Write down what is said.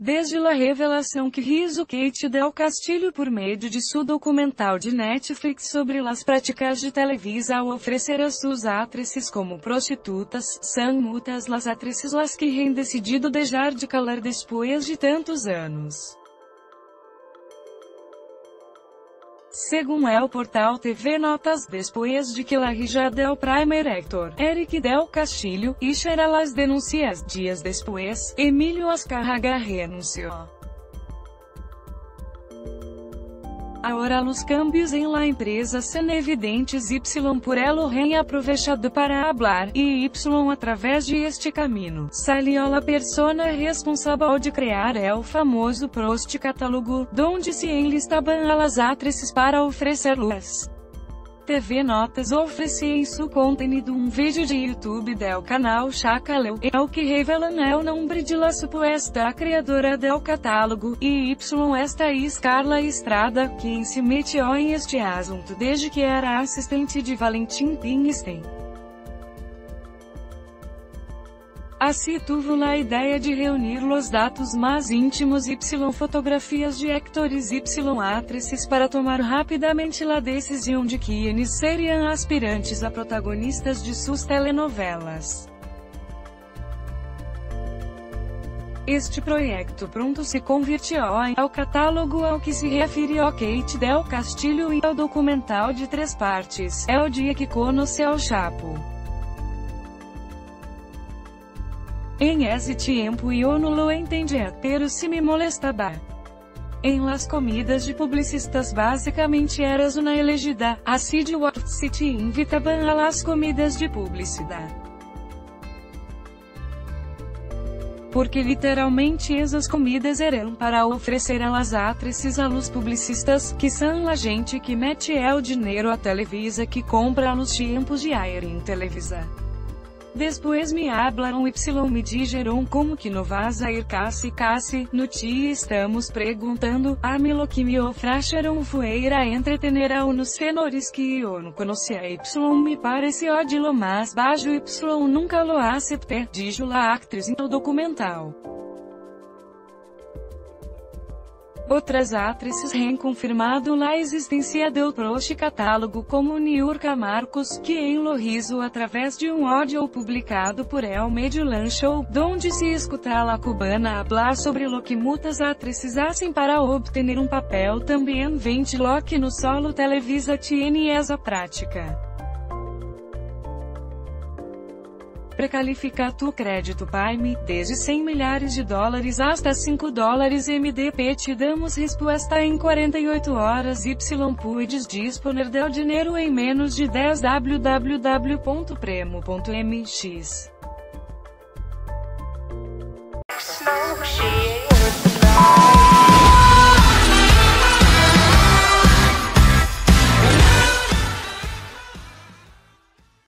Desde a revelação que hizo Kate Del Castilho por meio de seu documental de Netflix sobre as práticas de Televisa ao oferecer a suas atrizes como prostitutas, são muitas las atrizes las que han decidido deixar de calar depois de tantos anos. Segundo o portal TV Notas, depois de que la del primer actor, Eric Del Castillo, hiciera las denuncias dias depois, Emílio Ascarraga renunciou. Ahora los cambios en la empresa são evidentes y por elo rem aprovechado para hablar, e y através de este caminho, salió la persona responsável de criar el famoso Prost catálogo, donde se enlistaban a las atrices para oferecer-las. TV Notas oferecia em seu contenido um vídeo de YouTube del canal Chacaleu, é o que revela o nome de la suposta criadora del catálogo, e Y esta Carla Estrada, quem se metió em este assunto desde que era assistente de Valentim Pinstein. Assim tuvo a ideia de reunir os dados mais íntimos y fotografias de actores y atrices para tomar rapidamente a decisão de que eles seriam aspirantes a protagonistas de suas telenovelas. Este projeto pronto se convirtió ao catálogo ao que se referiu Kate Del Castillo e ao documental de três partes, É o dia que conheceu Chapo. En esse tempo eu não lo entendia, pero se me molestaba. Em las comidas de publicistas basicamente eras uma elegida, assim de what se te invitaban a las comidas de publicidade. Porque literalmente essas comidas eram para oferecer a las atrices a los publicistas, que são a gente que mete el dinheiro a Televisa que compra nos tempos de air em Televisa. Depois me hablaram y me dijeron como que no vas a ir casi casi, no ti estamos perguntando, a mí lo que me ofreceram fue ir a entretener a unos senhores que eu não conhecia y me pareció de lo más baixo y nunca lo acepté, dijo la actriz no documental. Outras atrizes têm confirmado a existência do Prost catálogo como Niurka Marcos, que enlorizo através de um áudio publicado por El Medio Lancho, donde se escuta a cubana hablar sobre lo que muitas atrizes hacen para obter um papel também ventiló que no solo Televisa tiene essa prática. Precalificar tu crédito Prime, desde 100 milhares de dólares hasta 5 dólares MDP te damos resposta em 48 horas Y puedes disponer del dinheiro em menos de 10 www.premo.mx